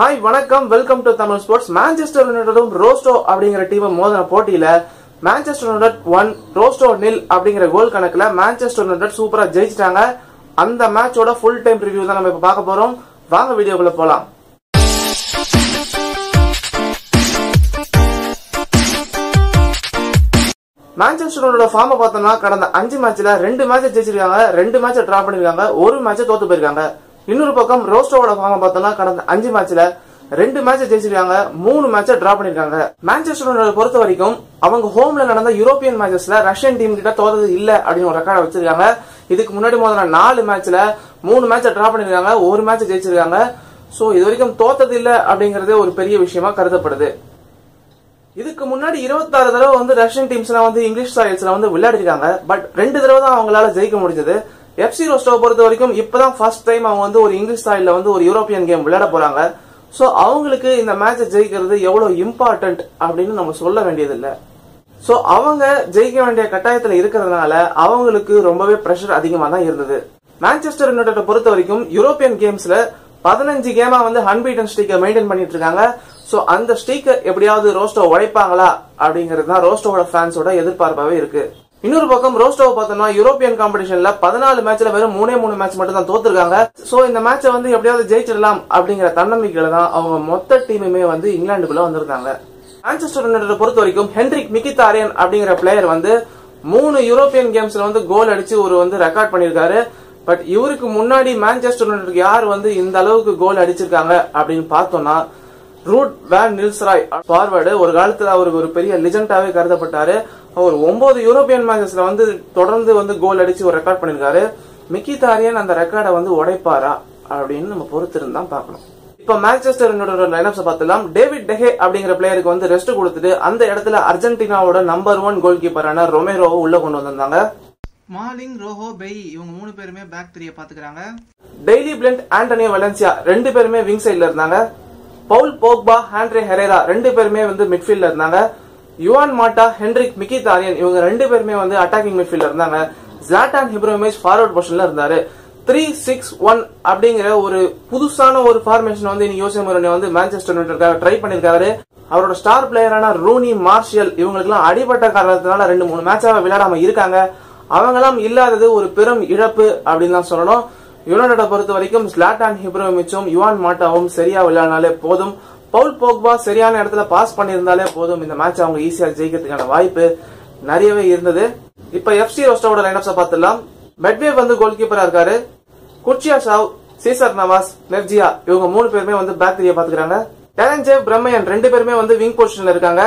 Hi வணக்கம். Welcome to Tamil sports Manchester யுனைடடும் Rostov அப்படிங்கிற team மோதின போட்டியில மேன்செஸ்டர் யுனைடெட் ஒன் ரோஸ்டோ நில் அப்படிங்கிற கோல் கணக்குல மேன்செஸ்டர் யுனைடெட் சூப்பரா ஜெயிச்சிட்டாங்க. அந்த மேட்சோட ஃபுல் டைம் ரிவ்யூ தான் நம்ம இப்ப பார்க்க போறோம். வாங்க வீடியோக்குள்ள போலாம். மேன்செஸ்டரோட ஃபார்மை பார்த்தோம்னா கடந்த அஞ்சு மேட்ச்ல ரெண்டு மேட்ச் ஜெயிச்சிருக்காங்க ரெண்டு மேட்ச் டிரா பண்ணிருக்காங்க ஒரு மேட்ச் தோத்து போயிருக்காங்க. இன்னொரு பக்கம் ரோஸ்டோட ஃபார்ம் பார்த்தோம்னா கடந்த அஞ்சு மேட்ச்ல ரெண்டு மேட்ச் ஜெயிச்சிருக்காங்க மூணு மேட்ச் டிரா பண்ணிருக்காங்க. மான்செஸ்டரோட பொறுத்த வரைக்கும் அவங்க ஹோம்ல நடந்த யூரோப்பியன் மேட்சஸ்ல ரஷ்யன் டீம் கிட்ட தோத்தது இல்ல அப்படின்னு ஒரு ரெக்கார்டை வச்சிருக்காங்க. இதுக்கு முன்னாடி முதல்ல நாலு மேட்ச்ல மூணு மேட்ச் டிரா பண்ணிருக்காங்க ஒரு மேட்ச் ஜெயிச்சிருக்காங்க. சோ இது வரைக்கும் தோத்தது இல்ல அப்படிங்கறதே ஒரு பெரிய விஷயமா கருதப்படுது. இதுக்கு முன்னாடி இருபத்தாறு தடவை வந்து ரஷ்யன் டீம்ஸ்லாம் வந்து இங்கிலீஷ் சாயல்ஸ்ல வந்து விளையாடிருக்காங்க. பட் ரெண்டு தடவை தான் அவங்களால ஜெயிக்க முடிஞ்சது. எஃப்சி ரோஸ்டோவை பொறுத்த வரைக்கும் இப்பதான் ஃபர்ஸ்ட் டைம் அவங்க வந்து ஒரு இங்கிலீஷ் சாயில்ல வந்து ஒரு யூரோப்பியன் கேம் விளையாட போறாங்க. சோ அவங்களுக்கு இந்த மேட்சை ஜெயிக்கிறது எவ்வளவு இம்பார்ட்டன்ட் அப்படின்னு நம்ம சொல்ல வேண்டியதில்லை. சோ அவங்க ஜெயிக்க வேண்டிய கட்டாயத்துல இருக்கிறதுனால அவங்களுக்கு ரொம்பவே பிரஷர் அதிகமா தான் இருந்தது. மான்செஸ்டர் யுனைடெட் பொறுத்த வரைக்கும் யூரோப்பியன் கேம்ஸ்ல பதினஞ்சு கேமா வந்து அன்பீட்டன் ஸ்டீக்கை மெயின்டைன் பண்ணிட்டு இருக்காங்க. சோ அந்த ஸ்டீக்கை எப்படியாவது ரோஸ்டோ உழைப்பாங்களா அப்படிங்கிறது தான் ரோஸ்டோட ஃபேன்ஸோட எதிர்பார்ப்பாவே இருக்கு. இன்னொரு பக்கம் ரோஸ்டோவை பார்த்தோம்னா யூரோப்பியன் காம்படிஷன்ல பதினாலு மேட்ச்ல வெறும் மூணே மூணு மேட்ச் மட்டும் தான் தோத்துருக்காங்க. சோ இந்த மேட்சை வந்து எப்படியாவது ஜெயிச்சிடலாம் அப்படிங்கிற தன்னம்பிக்கையில தான் அவங்க மொத்த டீமுமே வந்து இங்கிலாந்துக்குள்ள வந்திருக்காங்க. மான்செஸ்டர் யுனைடெட் பொறுத்த வரைக்கும் ஹென்ரிக் மிகிதாரியன் அப்படிங்கிற பிளேயர் வந்து மூணு யூரோப்பியன் கேம்ஸ்ல வந்து கோல் அடிச்சு ஒரு வந்து ரெக்கார்ட் பண்ணியிருக்காரு. பட் இவருக்கு முன்னாடி மான்செஸ்டர் யுனைடெட் யார் வந்து இந்த அளவுக்கு கோல் அடிச்சிருக்காங்க அப்படின்னு பார்த்தோம்னா ரூட் வேன் நில்ஸ்ராய் ஃபார்வர்டு ஒரு காலத்துல அவருக்கு ஒரு பெரிய லிஜெண்டாவே கருதப்பட்டாரு. அவர் ஒன்பது யூரோப்பியன் மேட்சஸ்ல வந்து தொடர்ந்து வந்து கோல் அடிச்சு ஒரு ரெக்கார்ட் பண்ணிருக்காரு. மிக்கிதாரியன் அந்த ரெக்கார்டை வந்து உடைப்பாரா அப்படின்னு நம்ம பொறுத்திருந்து தான் பார்க்கணும். இப்ப மேன்செஸ்டர் யுனைடோட லைனப்ஸ் பார்த்தலாம் டேவிட் டெஹே அப்படிங்கிற பிளேயருக்கு வந்து ரெஸ்ட் கொடுத்துட்டு அந்த இடத்துல அர்ஜென்டினாவோட நம்பர் ஒன் கோல் கீப்பரான ரொமேரோவை உள்ள கொண்டு வந்திருந்தாங்க. மாலிங் ரோஹோ பெய் இவங்க மூணு பேருமே பேக் த்ரீயை பாத்துக்கிறாங்க டெய்லி பிளண்ட் ஆண்டனியோ வலன்சியா ரெண்டு பேருமே விங் சைட்ல இருந்தாங்க. பவுல் போக்பா ஹாண்ட்ரே ஹெரேரா ரெண்டு பேருமே வந்து மிட்ஃபீல்ட்ல இருந்தாங்க. யுவான் மாட்டா ஹென்ரிக் மிக்கி தாரியன் இவங்க ரெண்டு பேருமே வந்து அட்டாக்கிங் மிட்ஃபீல்ட்ல இருந்தாங்க. ஜாட்டான் ஹிப்ரோமேஜ் ஃபார்வர்ட் பொசிஷன்ல இருந்தாரு. த்ரீ சிக்ஸ் ஒன் அப்படிங்கிற ஒரு புதுசான ஒரு ஃபார்மேஷன் வந்து இன்னைக்கு யோசனை முறை வந்து மேன்செஸ்டர் யுனைடெட் ட்ரை பண்ணிருக்காரு அவரோட ஸ்டார் பிளேயரான ரூனி மார்ஷியல் இவங்களுக்குலாம் அடிபட்ட காரணத்தினால ரெண்டு மூணு மேட்சாக விளையாடாம இருக்காங்க. அவங்கெல்லாம் இல்லாதது ஒரு பெரும் இழப்பு அப்படின்னு தான் சொல்லணும். யுனைடெட பொறுத்த வரைக்கும் ஸ்லாட்டான் ஹிப்ரோமிச்சும் யுவான் மாட்டாவும் சரியா விளையாடினாலே போதும். பவுல் போக்பா சரியான இடத்துல பாஸ் பண்ணியிருந்தாலே போதும். இந்த மேட்ச் அவங்க ஈஸியா ஜெயிக்கிறதுக்கான வாய்ப்பு நிறையவே இருந்தது. இப்ப எஃப்சி ரோஸ்டோட லைனப்ஸை பார்த்துடலாம். மெட்வே வந்து கோல் கீப்பரா இருக்காரு. குர்ச்சியா ஷாவ் சீசர் நவாஸ் நெர்ஜியா இவங்க மூணு பேருமே வந்து பேக் த்ரீயை பாத்துக்கிறாங்க டேலஞ்சேவ் பிரம்மையன் ரெண்டு பேருமே வந்து விங் பொசிஷன்ல இருக்காங்க.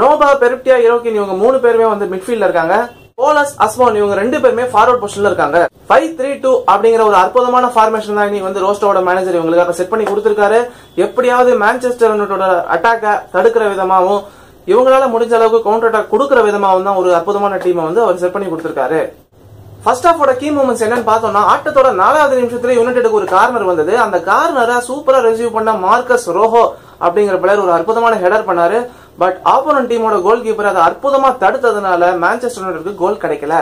நோபா பெருப்டியா இரோக்கின் இவங்க மூணு பேருமே வந்து மிட்ஃபீல்ட்ல இருக்காங்க. போலஸ் அஸ்வான் இவங்க ரெண்டு பேருமே ஃபார்வர்ட் பொசிஷன்ல இருக்காங்க. ஃபைவ் த்ரீ டூ அப்படிங்கிற ஒரு அற்புதமான ஃபார்மேஷன் தான் இன்னைக்கு வந்து ரோஸ்டோட மேனேஜர் இவங்களுக்காக செட் பண்ணி கொடுத்திருக்காரு. எப்படியாவது மேன்செஸ்டர் யுனைட்டோட அட்டாக்க தடுக்கிற விதமாகவும் இவங்களால முடிஞ்ச அளவுக்கு கவுண்டர் அட்டாக் கொடுக்கற விதமாகவும் தான் ஒரு அற்புதமான டீமை வந்து அவர் செட் பண்ணி கொடுத்திருக்காரு. ஃபர்ஸ்ட் ஆஃபோட கீ மூமெண்ட்ஸ் என்னன்னு பார்த்தோம்னா ஆட்டத்தோட நாலாவது நிமிஷத்துல யுனைடெடுக்கு ஒரு கார்னர் வந்தது. அந்த கார்னரை சூப்பரா ரிசீவ் பண்ண மார்க்கஸ் ரோஹோ அப்படிங்கிற பிளேயர் ஒரு அற்புதமான ஹெடர் பண்ணாரு. பட் ஆப்போனன்ட் டீமோட கோல் கீப்பர் அதை அற்புதமா தடுத்ததுனால மான்செஸ்டர் யுனைடெட்க்கு கோல் கிடைக்கல.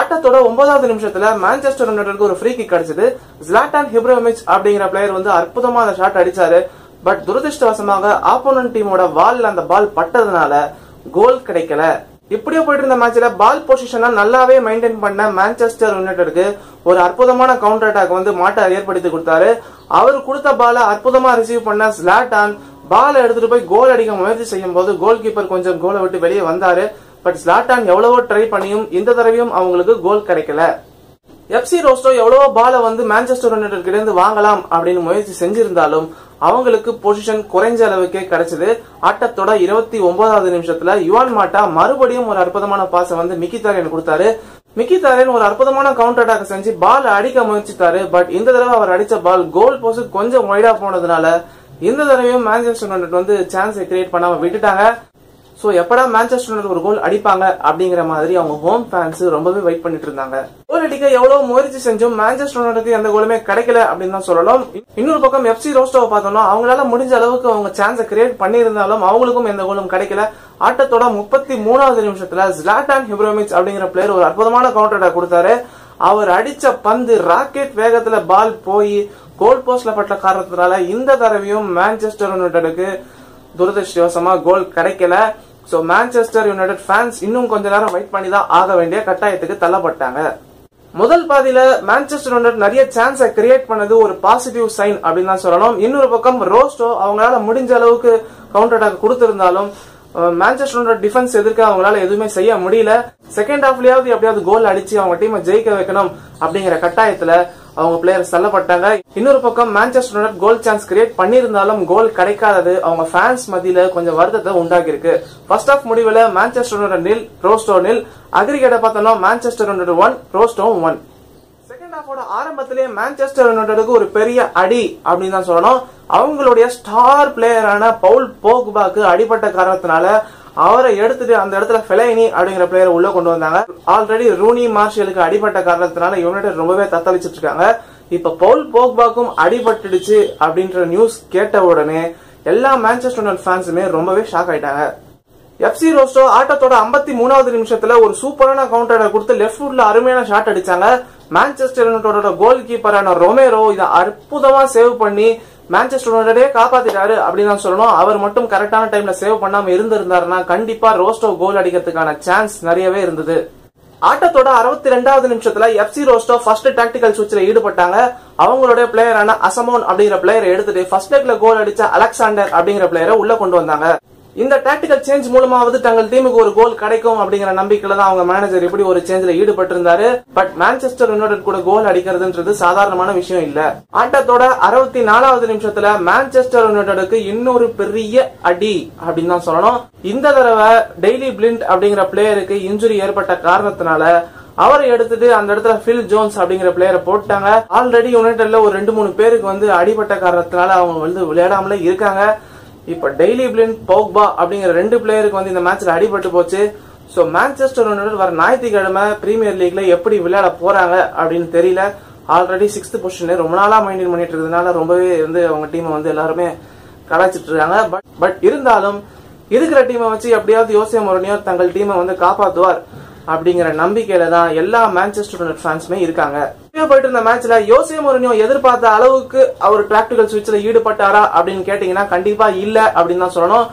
ஆட்டத்தோட ஒன்பதாவது நிமிஷத்துல மான்செஸ்டர் யுனைடெட்க்கு ஒரு ஃப்ரீ கிக் கிடைச்சது ஜிலாட்டான் ஹிப்ரோமிச் அப்படிங்கிற பிளேயர் வந்து அற்புதமா அந்த ஷாட் அடிச்சாரு. பட் துரதிருஷ்டவசமாக ஆப்போனன்ட் டீமோட வால்ல அந்த பால் பட்டதுனால கோல் கிடைக்கல. இப்படியே போயிட்டு இருந்த மேட்ச்ல பால் பொசிஷனை நல்லாவே மெயின்டைன் பண்ண மான்செஸ்டர் யுனைடெட்க்கு ஒரு அற்புதமான கவுண்டர் அட்டாக் வந்து மாட்டை ஏற்படுத்தி கொடுத்தாரு. அவர் கொடுத்த பால அற்புதமா ரிசீவ் பண்ண ஸ்லாட்டான் பாலை எடுத்துட்டு போய் கோல் அடிக்க முயற்சி செய்யும் போது கோல் கீப்பர் கொஞ்சம் கோலை விட்டு வெளியே வந்தாரு. பட் ஸ்லாட்டான் எவ்வளவோ ட்ரை பண்ணியும் இந்த தடவையும் அவங்களுக்கு கோல் கிடைக்கல. எஃப்சி ரோஸ்டோ எவ்வளவோ பால வந்து மான்செஸ்டர் யுனைடெட் இருந்து வாங்கலாம் அப்படின்னு முயற்சி செஞ்சிருந்தாலும் அவங்களுக்கு பொசிஷன் குறைஞ்ச அளவுக்கே கிடைச்சது. ஆட்டத்தோட இருபத்தி ஒன்பதாவது நிமிஷத்துல யுவான் மாட்டா மறுபடியும் ஒரு அற்புதமான பாச வந்து மிக்கிதாரியன் கொடுத்தாரு. மிக்கிதாரியன் ஒரு அற்புதமான கவுண்டர் அட்டாக் செஞ்சு பால் அடிக்க முயற்சித்தாரு. பட் இந்த தடவை அவர் அடிச்ச பால் கோல் போஸ்ட் கொஞ்சம் ஒய்டா போனதுனால இந்த தடவையும் மான்செஸ்டர் யுனைடெட் வந்து சான்ஸை கிரியேட் பண்ணாம விட்டுட்டாங்க. சோ எப்படா மான்செஸ்டர் யுனைடெட் ஒரு கோல் அடிப்பாங்க அப்படிங்கிற மாதிரி அவங்க ஹோம் ஃபேன்ஸ் ரொம்பவே வெயிட் பண்ணிட்டு இருந்தாங்க. கோல் அடிக்க எவ்வளவு முயற்சி செஞ்சும் மான்செஸ்டர் யுனைடெட் எந்த கோலுமே கிடைக்கல அப்படின்னு தான் சொல்லலாம். இன்னொரு பக்கம் எஃப்சி ரோஸ்டோவை பார்த்தோம்னா அவங்களால முடிஞ்ச அளவுக்கு அவங்க சான்ஸை கிரியேட் பண்ணியிருந்தாலும் அவங்களுக்கும் எந்த கோலும் கிடைக்கல. ஆட்டத்தோட முப்பத்தி மூணாவது நிமிஷத்துல ஜிலாட்டான் ஹிப்ரோமிச் அப்படிங்கிற பிளேயர் ஒரு அற்புதமான கவுண்டரை கொடுத்தாரு. அவர் அடிச்ச பந்து ராக்கெட் வேகத்துல பால் போய் கோல் போஸ்ட்ல பட்ட காரணத்தினால இந்த தடவையும் மான்செஸ்டர் யுனைடெடுக்கு துரதிருஷ்டவசமா கோல் கிடைக்கல. சோ மான்செஸ்டர் யுனைடெட் ஃபேன்ஸ் இன்னும் கொஞ்ச நேரம் வெயிட் பண்ணி தான் ஆக வேண்டிய கட்டாயத்துக்கு தள்ளப்பட்டாங்க. முதல் பாதியில மான்செஸ்டர் யுனைடெட் நிறைய சான்ஸை கிரியேட் பண்ணது ஒரு பாசிட்டிவ் சைன் அப்படின்னு தான் சொல்லணும். இன்னொரு பக்கம் ரோஸ்டோ அவங்களால முடிஞ்ச அளவுக்கு கவுண்டர் அட்டாக் கொடுத்திருந்தாலும் மேன்செஸ்டரோட டிஃபென்ஸ் எதிர்க்க அவங்களால எதுவுமே செய்ய முடியல. செகண்ட் ஹாஃப்லயாவது எப்படியாவது கோல் அடிச்சு அவங்க டீமை ஜெயிக்க வைக்கணும் அப்படிங்கிற கட்டாயத்துல அவங்க பிளேயர்ஸ் தள்ளப்பட்டாங்க. இன்னொரு பக்கம் Manchester United goal chance create பண்ணியிருந்தாலும் கோல் கிடைக்காதது அவங்க ஃபேன்ஸ் மத்தியில கொஞ்சம் வருத்தத்தை உண்டாக்கி இருக்கு ஃபர்ஸ்ட் ஆஃப் முடிவுல Manchester United nil Rostov nil அக்ரிகேட்டை பார்த்தோம்னா Manchester United one Rostov one second ஹாஃபோட ஆரம்பத்திலேயே மேன்செஸ்டர் யுனைடெடுக்கு ஒரு பெரிய அடி அப்படின்னு தான் சொல்லணும். அவங்களுடைய ஸ்டார் பிளேயரான பவுல் போக்பாக்கு அடிபட்ட காரணத்தினால அவரை எடுத்துட்டு அந்த இடத்துல ஃபெலைனி அப்படிங்கிற பிளேயரை உள்ள கொண்டு வந்தாங்க. ஆல்ரெடி ரூனி மார்ஷலுக்கு அடிபட்ட காரணத்தினால யுனைடெட் ரொம்பவே தத்தளிச்சிட்டு இருக்காங்க. இப்ப பவுல் போக்பாக்கும் அடிபட்டுடுச்சு அப்படின்ற நியூஸ் கேட்ட உடனே எல்லா மேன்செஸ்டர் ஃபேன்ஸுமே ரொம்பவே ஷாக் ஆயிட்டாங்க. எஃப்சி ரோஸ்டோ ஆட்டத்தோட ஐம்பத்தி மூணாவது நிமிஷத்துல ஒரு சூப்பரான கவுண்டரை கொடுத்து லெஃப்ட் ஃபுட்ல அருமையான ஷாட் அடிச்சாங்க. மேன்செஸ்டர் யுனைடோட கோல் கீப்பரான ரொமேரோ இதை அற்புதமா சேவ் பண்ணி மேன்செஸ்டர் யுனைடே காப்பாத்திட்டாரு அப்படின்னு தான் சொல்லணும். அவர் மட்டும் கரெக்டான டைம்ல சேவ் பண்ணாம இருந்திருந்தாருன்னா கண்டிப்பா ரோஸ்டோ கோல் அடிக்கிறதுக்கான சான்ஸ் நிறையவே இருந்தது. ஆட்டத்தோட அறுபத்தி ரெண்டாவது நிமிஷத்துல எஃப்சி ரோஸ்டோ ஃபர்ஸ்ட் டாக்டிக்கல் சுவிட்ச்ல ஈடுபட்டாங்க. அவங்களுடைய பிளேயரான அசமோன் அப்படிங்கிற பிளேயரை எடுத்துட்டு ஃபர்ஸ்ட் லெக்ல கோல் அடிச்ச அலெக்சாண்டர் அப்படிங்கிற பிளேயரை உள்ள கொண்டு வந்தாங்க. இந்த டாக்டிக்கல் சேஞ்ச் மூலமாவது தங்கள் டீமுக்கு ஒரு கோல் கிடைக்கும் அப்படிங்கிற நம்பிக்கையில தான் அவங்க மேனேஜர் எப்படி ஒரு சேஞ்ச்ல ஈடுபட்டிருந்தாரு. பட் மான்செஸ்டர் யுனைடெட் கூட கோல் அடிக்கிறதுன்றது சாதாரணமான விஷயம் இல்ல. ஆட்டத்தோட அறுபத்தி நாலாவது நிமிஷத்துல மான்செஸ்டர் யுனைடெடுக்கு இன்னொரு பெரிய அடி அப்படின்னு தான் சொல்லணும். இந்த தடவை டெய்லி பிளிண்ட் அப்படிங்கிற பிளேயருக்கு இன்ஜுரி ஏற்பட்ட காரணத்தினால அவரை எடுத்துட்டு அந்த இடத்துல பில் ஜோன்ஸ் அப்படிங்கிற பிளேயரை போட்டாங்க. ஆல்ரெடி யுனைடெட்ல ஒரு ரெண்டு மூணு பேருக்கு வந்து அடிபட்ட காரணத்தினால அவங்க வந்து விளையாடாமலே இருக்காங்க. இப்ப டெய்லி பிளின் போக்பா அப்படிங்கிற ரெண்டு பிளேயருக்கு வந்து இந்த மேட்ச்ல அடிபட்டு போச்சு. ஸோ மேன்செஸ்டர் யுனைடட் வர ஞாயிற்றுக்கிழமை பிரீமியர் லீக்ல எப்படி விளையாட போறாங்க அப்படின்னு தெரியல. ஆல்ரெடி சிக்ஸ்த் பொசிஷன் ரொம்ப நாளா மெயின்டைன் பண்ணிட்டு இருக்கிறதுனால ரொம்பவே வந்து அவங்க டீமை வந்து எல்லாருமே கலாச்சிட்டு இருக்காங்க. பட் பட் இருந்தாலும் இருக்கிற டீமை வச்சு எப்படியாவது யோசிய முரணியோ தங்கள் டீமை வந்து காப்பாத்துவார் அப்படிங்கிற நம்பிக்கையில தான் எல்லா மேன்செஸ்டர் யுனைடெட் ஃபேன்ஸுமே இருக்காங்க. போயிட்டு இருந்த மேட்ச்ல யோசே மொரினியோ எதிர்பார்த்த அளவுக்கு அவர் பிராக்டிகல் சுவிட்ச்ல ஈடுபட்டாரா அப்படின்னு கேட்டீங்கன்னா கண்டிப்பா இல்ல அப்படின்னு தான் சொல்லணும்.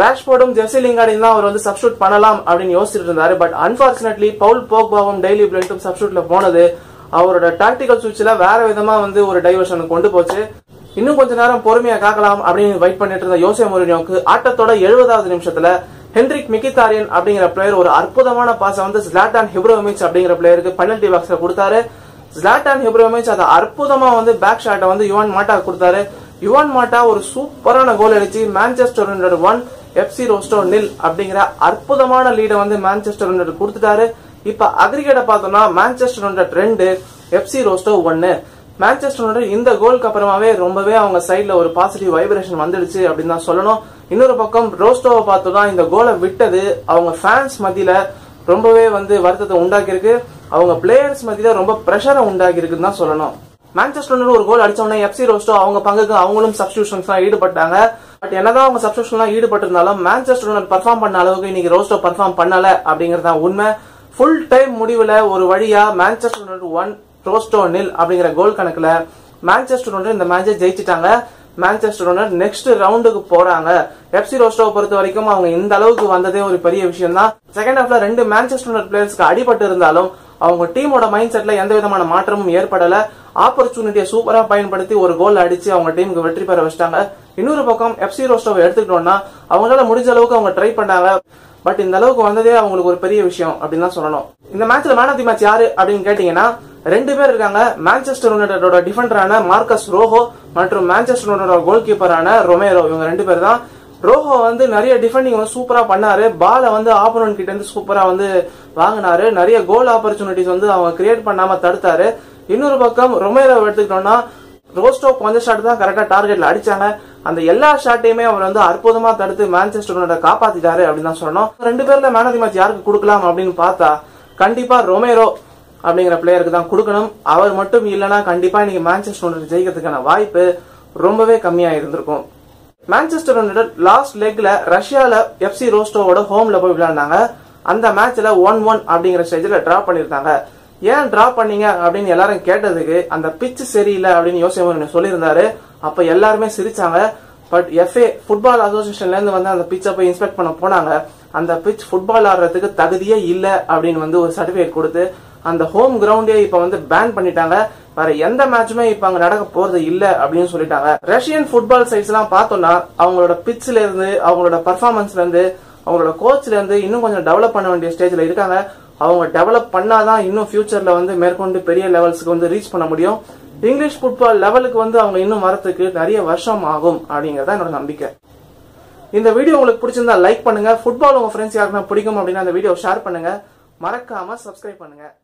ராஷ்போர்டும் ஜெர்சி லிங்கார்டையும் தான் அவர் வந்து சப்ஸ்டியூட் பண்ணலாம் அப்படின்னு யோசிச்சுட்டு இருந்தாரு. பட் அன்பார்ச்சுனேட்லி பவுல் போக்பாவும் டெய்லி பிளண்டும் சப்ஸ்டியூட்ல போனது. அவரோட டாக்டிக்கல் சுவிட்ச்ல வேற விதமா வந்து ஒரு டைவர்ஷன் கொண்டு போச்சு. இன்னும் கொஞ்ச நேரம் பொறுமையா காக்கலாம் அப்படின்னு வெயிட் பண்ணிட்டு இருந்த யோசே மொரினியோக்கு ஆட்டத்தோட எழுபதாவது நிமிஷத்துல ஹென்ரிக் மிகிதாரியன் அப்படிங்கிற பிளேயர் ஒரு அற்புதமான பாச வந்து ஸ்லாட்டான் ஹிப்ரோமிச் அப்படிங்கிற பிளேயருக்கு பெனல்டி பாக்ஸ்ல கொடுத்தாரு. ஸ்லாட்டான் ஹிப்ரோமிச் அதை அற்புதமா வந்து பேக் ஷாட்டை வந்து யுவான் மாட்டா கொடுத்தாரு. யுவான் மாட்டா ஒரு சூப்பரான கோல் அடிச்சு Manchester United one FC Rostov nil அப்படிங்கிற அற்புதமான லீடை வந்து மேன்செஸ்டர் யுனைடெட் கொடுத்துட்டாரு. இப்ப அக்ரிகேட்டை பார்த்தோம்னா மேன்செஸ்டர் யுனைடெட் ரெண்டு எஃப்சி ரோஸ்டோ ஒன்னு. மேன்செஸ்டர் யுனைடெட் இந்த கோலுக்கு அப்புறமாவே ரொம்பவே அவங்க சைட்ல ஒரு பாசிட்டிவ் வைப்ரேஷன் வந்துடுச்சு அப்படின்னு தான் சொல்லணும். இன்னொரு பக்கம் ரோஸ்டோவை பார்த்தோம்னா இந்த கோலை விட்டது. அவங்க ஃபேன்ஸ் மத்தியில ரொம்பவே வந்து வருத்தத்தை உண்டாக்கியிருக்கு. அவங்க பிளேயர்ஸ் மத்தியில ரொம்ப ப்ரெஷரை உண்டாகி இருக்குன்னு தான் சொல்லணும். மேன்செஸ்டர் ஒரு கோல் அடிச்சவொடனே எஃப்சி ரோஸ்டோ அவங்க பங்குக்கு அவங்களும் சப்ஸ்டியூஷன்ஸ் ஈடுபட்டாங்க. பட் என்னதான் அவங்க சப்ஸ்டியூஷன் ஈடுபட்டிருந்தாலும் மான்செஸ்டர் பர்ஃபார்ம் பண்ண அளவுக்கு இன்னைக்கு ரோஸ்டோ பர்ஃபார்ம் பண்ணல அப்படிங்கறத தான் உண்மை. ஃபுல் டைம் முடிவுல ஒரு வழியா மேன்செஸ்டர் யுனைடெட் ஒன் ரோஸ்டோ நில் அப்படிங்கிற கோல் கணக்குல மேன்செஸ்டர் யுனைடெட் இந்த மேட்சை ஜெயிச்சிட்டாங்க. மேன்செஸ்டர் யுனைடெட் நெக்ஸ்ட் ரவுண்டுக்கு போறாங்க. எஃப்சி ரோஸ்டோவை பொறுத்த வரைக்கும் அவங்க இந்த அளவுக்கு வந்ததே ஒரு பெரிய விஷயம் தான் செகண்ட் ஹாஃப்ல ரெண்டு மேன்செஸ்டர் யுனைடெட் பிளேயர்ஸ்க்கு அடிபட்டு இருந்தாலும் அவங்க டீமோட மைண்ட் செட்ல எந்த விதமான மாற்றமும் ஏற்படல. ஆப்பர்ச்சுனிட்டியை சூப்பரா பயன்படுத்தி ஒரு கோல் அடிச்சு அவங்க டீமுக்கு வெற்றி பெற வச்சிட்டாங்க. இன்னொரு பக்கம் எஃப்சி ரோஸ்டோவை எடுத்துக்கிட்டோம்னா அவங்களால முடிஞ்ச அளவுக்கு அவங்க ட்ரை பண்ணாங்க. பட் இந்த அளவுக்கு வந்ததே அவங்களுக்கு ஒரு பெரிய விஷயம் அப்படின்னு தான் சொல்லணும். இந்த மேட்ச்ல மேன் ஆஃப் தி மேட்ச் யாரு அப்படின்னு கேட்டீங்கன்னா ரெண்டு பேர் இருக்காங்க. மான்செஸ்டர் யுனைடோட டிஃபெண்டரான மார்க்கஸ் ரோஹோ மற்றும் மான்செஸ்டர் யுனைடோட கோல் கீப்பரான ரொமேரோ இவங்க ரெண்டு பேர் தான். ரோஹோ வந்து நிறைய டிஃபெண்டிங் வந்து சூப்பரா பண்ணாரு. பாலை வந்து ஆப்பனன் கிட்ட இருந்து சூப்பரா வந்து வாங்கினாரு. நிறைய கோல் ஆப்பர்ச்சுனிட்டிஸ் வந்து அவங்க கிரியேட் பண்ணாம தடுத்தாரு. இன்னொரு பக்கம் ரொமேரோ எடுத்துக்கிட்டோம்னா ரோஸ்டோ கொஞ்சம் ஷாட் தான் கரெக்டா டார்கெட்ல அடிச்சாங்க. அந்த எல்லா ஷாட்டையுமே அவர் வந்து அற்புதமா தடுத்து மான்செஸ்டர் யுனைடெட் காப்பாத்திட்டாரு அப்படின்னு தான் சொல்லணும். ரெண்டு பேர்ல மேன் ஆஃப் தி மேட்ச் யாருக்கு கொடுக்கலாம் அப்படின்னு பார்த்தா கண்டிப்பா ரொமேரோ அப்படிங்கிற பிளேயருக்கு தான் கொடுக்கணும். அவர் மட்டும் இல்லைன்னா கண்டிப்பா இன்னைக்கு மேன்செஸ்டர் ஜெயிக்கிறதுக்கான வாய்ப்பு ரொம்பவே கம்மியா இருந்திருக்கும். மான்செஸ்டர் யுனைடெட் லாஸ்ட் லெக்ல ரஷ்யால எஃப்சி ரோஸ்டோவோட ஹோம்ல போய் விளையாண்டாங்க. அந்த மேட்ச்ல ஒன் ஒன் அப்படிங்கிற ஸ்டேஜ்ல டிரா பண்ணிருந்தாங்க ஏன் டிரா பண்ணீங்க அப்படின்னு எல்லாரும் கேட்டதுக்கு அந்த பிச் சரியில்லை அப்படின்னு யோசிச்சு சொல்லியிருந்தாரு. அப்ப எல்லாருமே சிரிச்சாங்க. பட் எஃப்ஏ ஃபுட்பால் அசோசியேஷன்ல இருந்து வந்து அந்த பிச்சை போய் இன்ஸ்பெக்ட் பண்ண போனாங்க. அந்த பிச் ஃபுட்பால் ஆடுறதுக்கு தகுதியே இல்லை அப்படின்னு வந்து ஒரு சர்டிபிகேட் கொடுத்து அந்த ஹோம் கிரவுண்டே இப்ப வந்து பேன் பண்ணிட்டாங்க. வேற எந்த மேட்சுமே இப்ப அங்க நடக்க போறது இல்ல அப்படின்னு சொல்லிட்டாங்க. ரஷ்யன் ஃபுட்பால் சைட்ஸ் எல்லாம் பார்த்தோம்னா அவங்களோட பிச்சில இருந்து அவங்களோட பர்ஃபார்மன்ஸ்ல இருந்து அவங்களோட கோச்ல இருந்து இன்னும் கொஞ்சம் டெவலப் பண்ண வேண்டிய ஸ்டேஜ்ல இருக்காங்க. அவங்க டெவலப் பண்ணாதான் இன்னும் ஃபியூச்சர்ல வந்து மேற்கொண்டு பெரிய லெவல்ஸ்க்கு வந்து ரீச் பண்ண முடியும். இங்கிலீஷ் ஃபுட்பால் லெவலுக்கு வந்து அவங்க இன்னும் வரத்துக்கு நிறைய வருஷம் ஆகும் அப்படிங்கறத என்னோட நம்பிக்கை. இந்த வீடியோ உங்களுக்கு பிடிச்சிருந்தா லைக் பண்ணுங்க. ஃபுட்பால் உங்க ஃப்ரெண்ட்ஸ் யாருக்குன்னா பிடிக்கும் அப்படின்னா அந்த வீடியோ ஷேர் பண்ணுங்க. மறக்காம சப்ஸ்கிரைப் பண்ணுங்க.